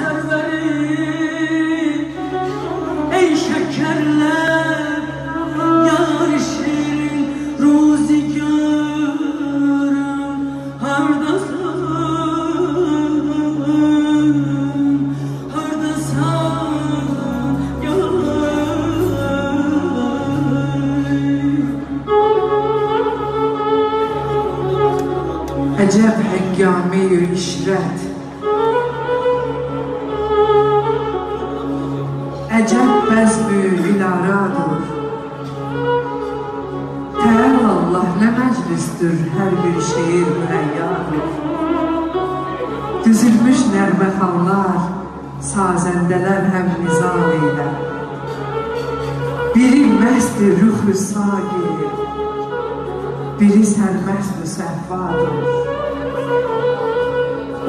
sərvəri Ey şəkərlər Yar şirin ruzigarım Hardasan Hardasan yar həngame-i işrət Əcəb bəzm-ü ilaradır Təəl Allah nə məclisdir hər bir şeir mühəyyadır Düzülmüş nərməxanlar, sazəndələr həm nizam eylər Biri məst-i rüxü sagir biri sərməst-ü səhvadır.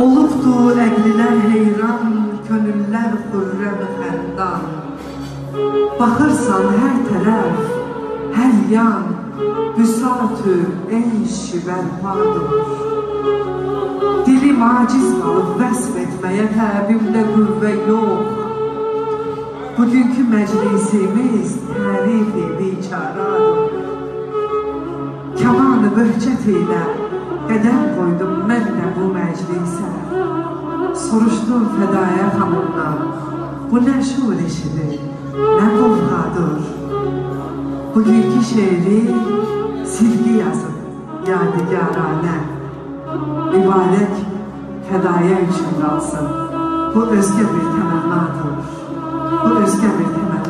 Olubdu əqlilər heyran, könüllər xürrəm xəndan. Baxırsan hər tərəf, hər yan, büsat-ı eyş bərpadır. Dilim aciz qalıb vəsf etməyə təbimdə qüvvə yox. Bugünkü məclisimiz tərif-i biçaradır. Kamanı böhcət ilə qədəm qoydum mən də bu məclisə. Soruşdum fədaya xanımdan, bu nə şur işidir, nə qovqadır. Bugünkü şeiri silgi yazıb, yadigarənə. Mübarək fədaya üçün qalsın, bu özgə bir təmənnadır. Bu özgə bir təmənnadır.